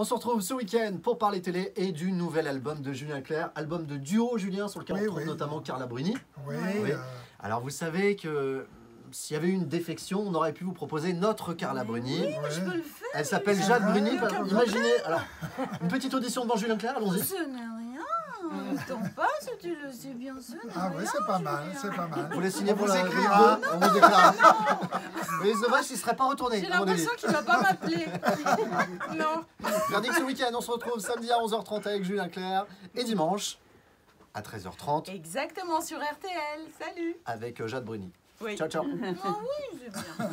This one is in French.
On se retrouve ce week-end pour parler télé et du nouvel album de Julien Clerc, album de duo Julien sur lequel Oui, on retrouve oui. notamment Carla Bruni. Oui, Oui. euh, Alors vous savez que s'il y avait eu une défection, on aurait pu vous proposer notre Carla Bruni. ouais. Je peux le faire. Elle s'appelle Jade vrai Bruni. Imaginez, alors, une petite audition devant Julien Clerc, allons-y. Ce n'est rien. T'en passes, tu le sais bien, ce n'est Ah rien. ouais, c'est pas mal, c'est pas mal. Vous voulez signer On pour vous la écrira. On vous écrira. Mais dommage, il ne serait pas retourné. J'ai l'impression qu'il va pas m'appeler. non. Verdict ce week-end, on se retrouve samedi à 11h30 avec Julien Clerc et dimanche à 13h30 Exactement, sur RTL. Salut. avec euh, Jade Bruni. Oui. Ciao, ciao. Ah oui, c'est bien.